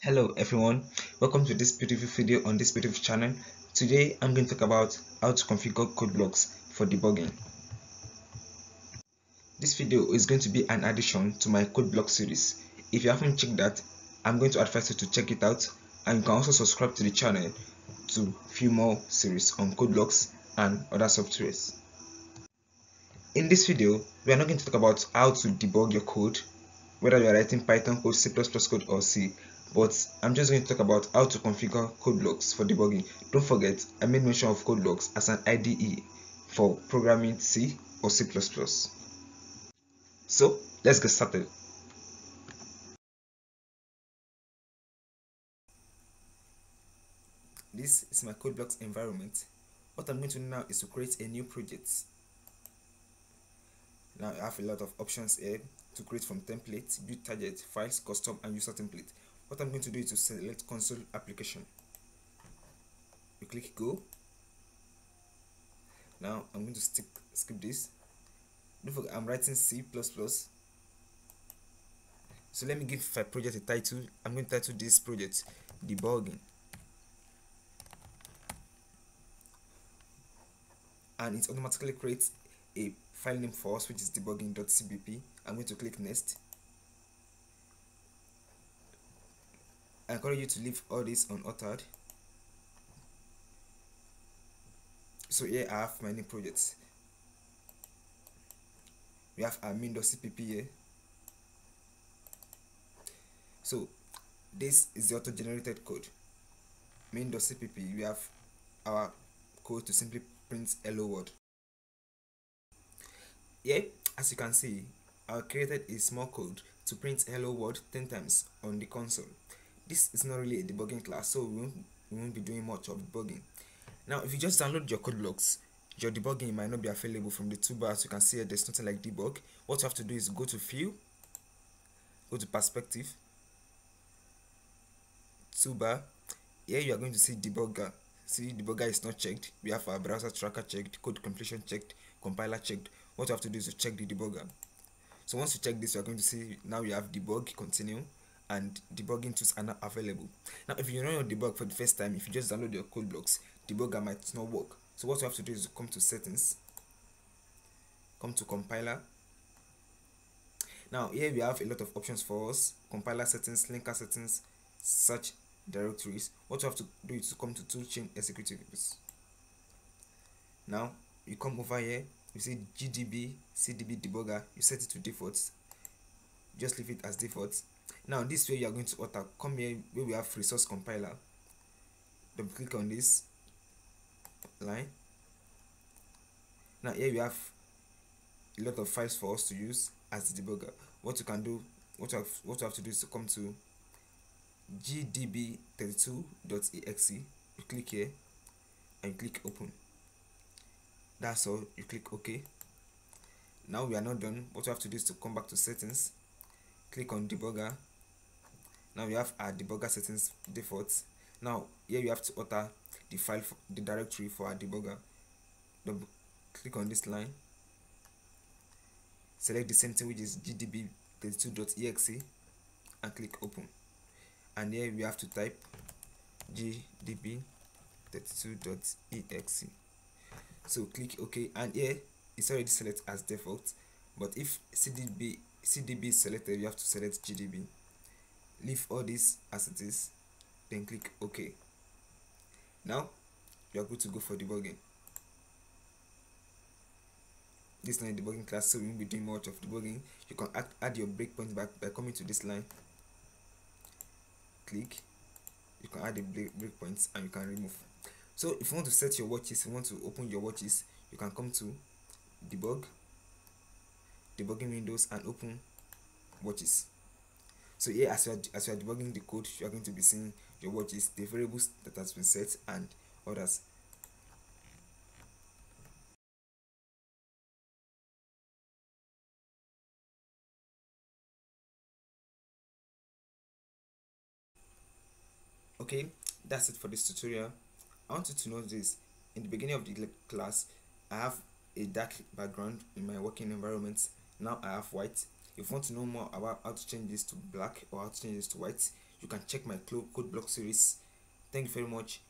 Hello everyone, welcome to this beautiful video on this beautiful channel. Today I'm going to talk about how to configure code blocks for debugging. This video is going to be an addition to my code block series. If you haven't checked that, I'm going to advise you to check it out and you can also subscribe to the channel to few more series on code blocks and other softwares. In this video, we are not going to talk about how to debug your code, whether you are writing Python code, C++ code or C, but I'm just going to talk about how to configure code blocks for debugging. Don't forget, I made mention of code blocks as an IDE for programming C or C++. So, let's get started. This is my code blocks environment. What I'm going to do now is to create a new project. Now I have a lot of options here to create from templates, build target, files, custom and user template what I'm going to do is to select console application. We click go. Now I'm going to stick skip this. Don't forget I'm writing C++ so let me give my project a title. I'm going to title this project debugging. And it automatically creates a file name for us which is debugging.cbp I'm going to click next I encourage you to leave all this unaltered. So here I have my new projects. We have our main.cpp here. So this is the auto-generated code. Main.cpp, we have our code to simply print hello world. Here, as you can see, I created a small code to print hello world 10 times on the console this is not really a debugging class so we won't, we won't be doing much of debugging. Now if you just download your code blocks your debugging might not be available from the toolbar you can see here, there's nothing like debug. What you have to do is go to view go to perspective toolbar. Here you are going to see debugger. See debugger is not checked. We have our browser tracker checked code completion checked compiler checked. What you have to do is to check the debugger. So once you check this you are going to see now you have debug continue and debugging tools are not available. Now, if you run your debug for the first time, if you just download your code blocks, debugger might not work. So what you have to do is come to settings, come to compiler. Now here we have a lot of options for us, compiler settings, linker settings, search directories. What you have to do is to come to toolchain executables. Now you come over here, you see GDB, CDB debugger, you set it to default. Just leave it as default now this way you are going to author come here where we have resource compiler. Double click on this line. Now here we have a lot of files for us to use as the debugger. What you can do what you have what you have to do is to come to gdb32.exe you click here and click open. That's all. You click ok. Now we are not done. What you have to do is to come back to settings click on debugger. Now we have our debugger settings defaults now here we have to alter the file the directory for our debugger. Double click on this line. Select the same thing which is gdb32.exe and click open. And here we have to type gdb32.exe so click ok. And here it's already selected as default. But if cdb cdb is selected you have to select gdb leave all this as it is then click ok. Now you are good to go for debugging. This a debugging class so we won't be doing much of debugging. You can add, add your breakpoints by, by coming to this line. Click. You can add the breakpoints and you can remove. So if you want to set your watches you want to open your watches you can come to debug debugging windows and open watches. So here as you are as you are debugging the code you are going to be seeing your watches the variables that has been set and others. Okay that's it for this tutorial. I want you to know this. In the beginning of the class i have a dark background in my working environment now i have white. If you want to know more about how to change this to black or how to change this to white you can check my code block series. Thank you very much